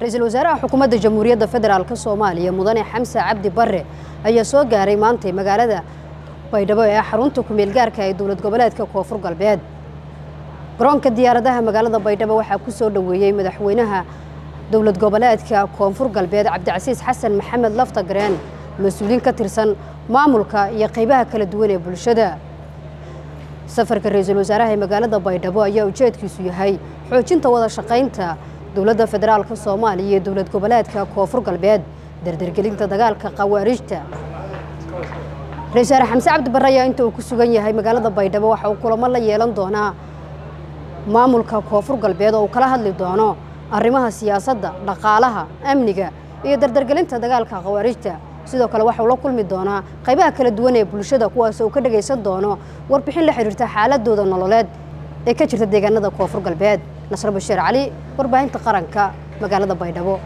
ra-iisul wasaaraha xukuumadda jamhuuriyadda federaalk soomaaliya mudane xamse cabdi bare ayaa soo gaaray maantay magaalada baydhabo ee xarunta kumeel gaarka ee dowlad goboleedka koonfur galbeed garoonka diyaaradaha magaalada baydhabo waxaa ku soo dhoweeyey madaxweynaha dowlad goboleedka koonfur galbeed cabdicasiis xasan maxamed laftagreen mas-uuliin ka tirsan maamulka iyo qaybaha kala duwan ee bulshada safarka ra'iisul wasaaraha ee magaalada baydhabo ayaa ujeedkiisu yahay xoojinta wada shaqaynta dowladda federaalka soomaaliya iyo dowlad goboleedka koonfur galbeed dardargelinta dagaalka khawaarijta ra'isul wasaare xamse cabdi barre ayaa inta uu ku sugan yahay magaalada baydhabo waxa uu kulamo la yeelan doonaa maamulka koonfur galbeed oo uu kala hadli doono arrimaha siyaasadda dhaqaalaha amniga iyo dardargelinta dagaalka khawaarijta sidoo kale waxauu la kulmi doonaa qaybaha kala duwan ee bulshada kuwaas uu ka dhagaysan doono warbixin la xidhiirta xaaladooda nololeed ee ka jirta deegaanada koonfur galbeed. Nasro bashiir cali warbaahinta qaranka magaalada baydhabo